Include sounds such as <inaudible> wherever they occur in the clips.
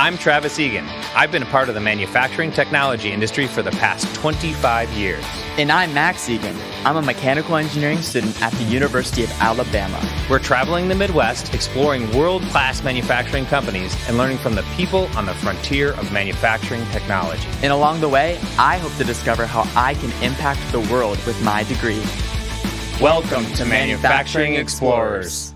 I'm Travis Egan. I've been a part of the manufacturing technology industry for the past 25 years. And I'm Max Egan. I'm a mechanical engineering student at the University of Alabama. We're traveling the Midwest, exploring world class manufacturing companies, and learning from the people on the frontier of manufacturing technology. And along the way, I hope to discover how I can impact the world with my degree. Welcome to Manufacturing Explorers.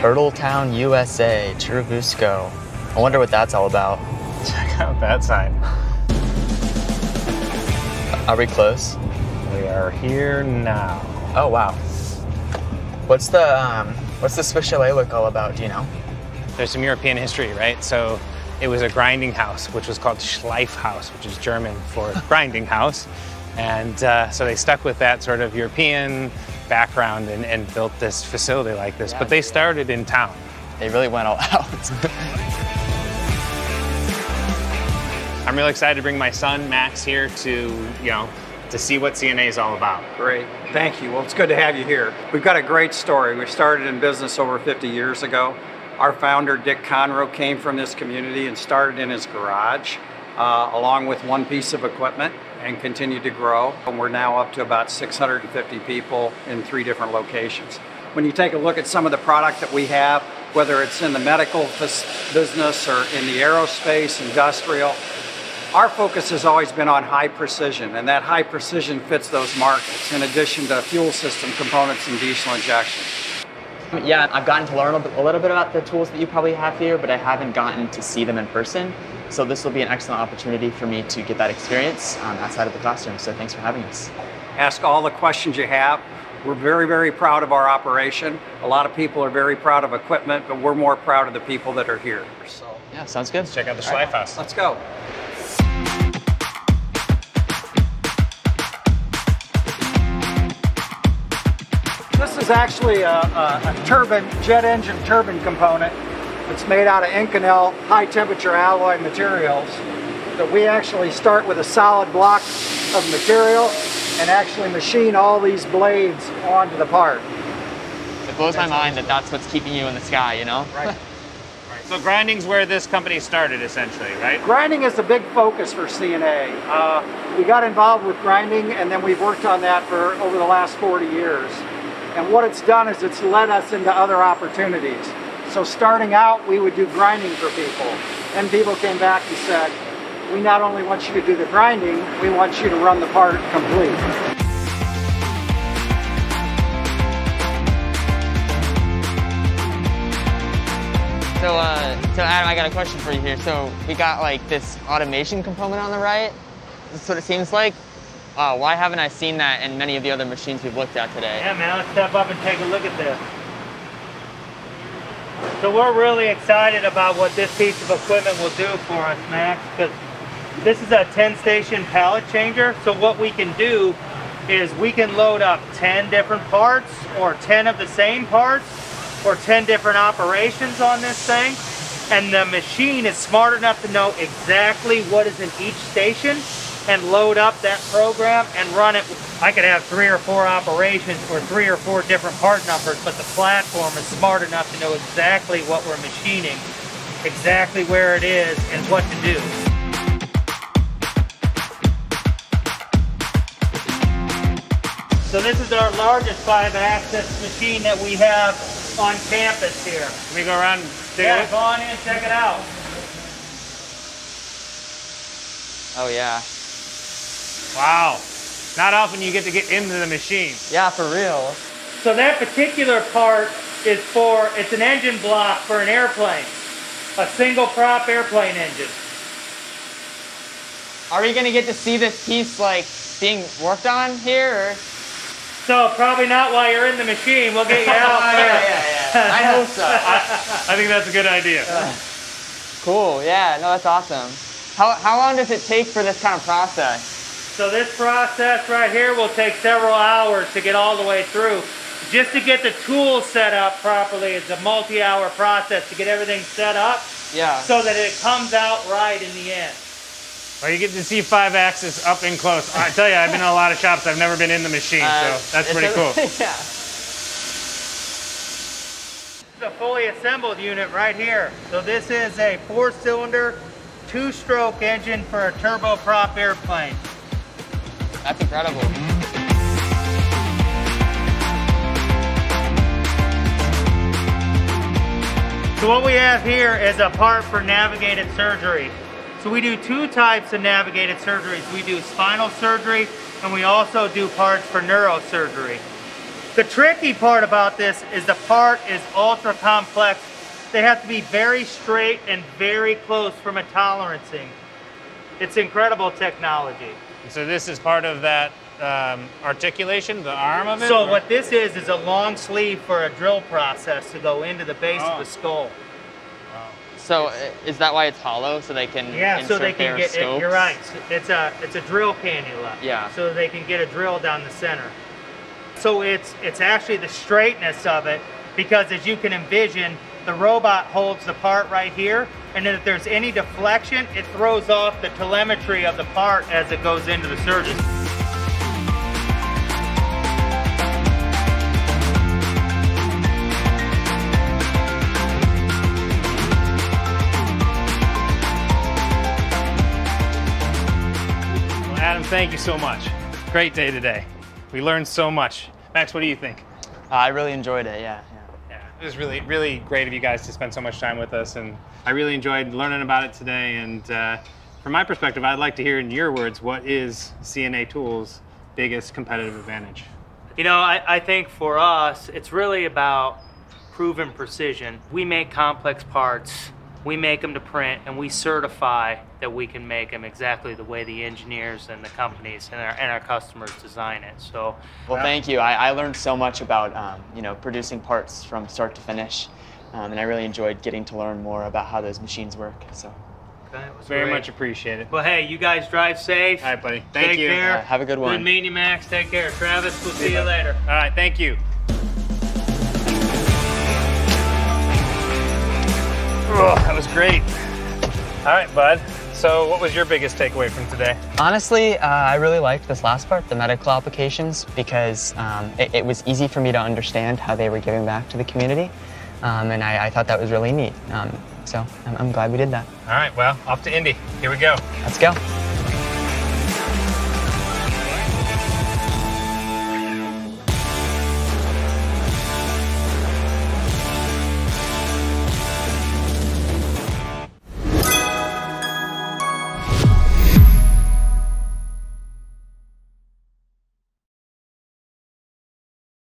Turtletown, USA, Churubusco. I wonder what that's all about. <laughs> Check out that sign. Are we close? We are here now. Oh wow. What's the um, what's the Swiss Chalet look all about? Do you know? There's some European history, right? So it was a grinding house, which was called Schleifhaus, which is German for <laughs> grinding house. And uh, so they stuck with that sort of European background and, and built this facility like this. But they started in town. They really went all <laughs> out. I'm really excited to bring my son Max here to, you know, to see what C&A is all about. Great. Thank you. Well, it's good to have you here. We've got a great story. We started in business over 50 years ago. Our founder, Dick Conrow, came from this community and started in his garage, uh, along with one piece of equipment, and continued to grow. And we're now up to about 650 people in three different locations. When you take a look at some of the product that we have, whether it's in the medical business or in the aerospace, industrial, our focus has always been on high precision, and that high precision fits those markets, in addition to fuel system components and diesel injection. Yeah, I've gotten to learn a little bit about the tools that you probably have here, but I haven't gotten to see them in person. So this will be an excellent opportunity for me to get that experience um, outside of the classroom. So thanks for having us. Ask all the questions you have. We're very, very proud of our operation. A lot of people are very proud of equipment, but we're more proud of the people that are here. So yeah, sounds good. Let's check out the Schleifhaus. Right, let's go. Is actually a, a, a, turbine, jet engine turbine component. It's made out of Inconel high temperature alloy materials. That we actually start with a solid block of material and actually machine all these blades onto the part. It blows my mind that that's what's keeping you in the sky, you know? Right. <laughs> So grinding's where this company started, essentially, right? Grinding is a big focus for C&A. Uh, we got involved with grinding, and then we've worked on that for over the last 40 years. And what it's done is it's led us into other opportunities. So starting out, we would do grinding for people. And people came back and said, we not only want you to do the grinding, we want you to run the part complete. So, uh, so Adam, I got a question for you here. So we got like this automation component on the right. That's what it seems like. Uh, why haven't I seen that in many of the other machines we've looked at today? Yeah, man, let's step up and take a look at this. So we're really excited about what this piece of equipment will do for us, Max, because this is a 10-station pallet changer. So what we can do is we can load up 10 different parts or 10 of the same parts or 10 different operations on this thing. And the machine is smart enough to know exactly what is in each station and load up that program and run it. I could have three or four operations or three or four different part numbers, but the platform is smart enough to know exactly what we're machining, exactly where it is, and what to do. So this is our largest five-axis machine that we have on campus here. Can we go around and yeah, go on in, check it out. Oh yeah. Wow. Not often you get to get into the machine. Yeah, for real. So that particular part is for, it's an engine block for an airplane. A single prop airplane engine. Are we gonna get to see this piece like being worked on here? Or? So probably not while you're in the machine. We'll get you out. <laughs> yeah, yeah, yeah. I hope so. <laughs> I, I think that's a good idea. Uh, cool. Yeah. No, that's awesome. How how long does it take for this kind of process? So this process right here will take several hours to get all the way through. Just to get the tools set up properly, it's a multi-hour process to get everything set up yeah. so that it comes out right in the end. Well, you get to see five axis up and close. I tell you, I've been in a lot of shops. I've never been in the machine, Uh, so that's pretty cool. <laughs> yeah. This is a fully assembled unit right here. So this is a four-cylinder, two-stroke engine for a turboprop airplane. That's incredible. So what we have here is a part for navigated surgery. So we do two types of navigated surgeries. We do spinal surgery and we also do parts for neurosurgery. The tricky part about this is the part is ultra complex. They have to be very straight and very close from a tolerancing. It's incredible technology. So this is part of that um, articulation, the arm of it? So or- what this is is a long sleeve for a drill process to go into the base Oh. of the skull. So uh, is that why it's hollow? So they can Yeah, insert so they can get. It, scopes? you're right. It's a it's a drill cannula. Yeah. So they can get a drill down the center. So it's it's actually the straightness of it because as you can envision, the robot holds the part right here, and then if there's any deflection, it throws off the telemetry of the part as it goes into the surgeon. Adam, thank you so much. Great day today. We learned so much. Max, what do you think? Uh, I really enjoyed it. Yeah. yeah. It was really, really great of you guys to spend so much time with us, and I really enjoyed learning about it today. And uh, from my perspective, I'd like to hear in your words what is C&A Tools' biggest competitive advantage? You know, I, I think for us, it's really about proven precision. We make complex parts, we make them to print, and we certify that we can make them exactly the way the engineers and the companies and our, and our customers design it. So, Well, thank you. I, I learned so much about um, you know producing parts from start to finish, um, and I really enjoyed getting to learn more about how those machines work. So, okay, was Very great. much appreciated. Well, hey, you guys drive safe. All right, buddy. Thank Take you. care. Uh, have a good one. Good one. meeting you, Max. Take care. Travis, we'll see you later. All right, thank you. Oh, that was great. All right, bud. So, what was your biggest takeaway from today? Honestly, uh, I really liked this last part, the medical applications, because um, it, it was easy for me to understand how they were giving back to the community, um, and I, I thought that was really neat. Um, so I'm, I'm glad we did that. All right, well, off to Indy. Here we go. Let's go.